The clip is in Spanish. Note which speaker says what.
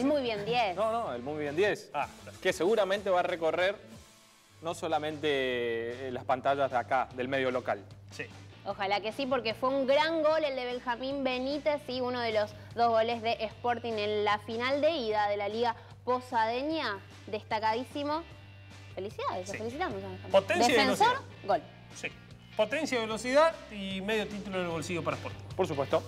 Speaker 1: El muy bien 10.
Speaker 2: No, no, el muy bien 10.
Speaker 3: Ah,
Speaker 2: que seguramente va a recorrer no solamente eh, las pantallas de acá, del medio local.
Speaker 3: sí.
Speaker 1: Ojalá que sí, porque fue un gran gol el de Benjamín Benítez y uno de los dos goles de Sporting en la final de ida de la Liga Posadeña. Destacadísimo. Felicidades, felicitamos. a Benjamín.
Speaker 3: Potencia y
Speaker 1: Defensor,
Speaker 3: velocidad.
Speaker 1: gol.
Speaker 3: Sí. Potencia, velocidad y medio título en el bolsillo para Sporting.
Speaker 2: Por supuesto.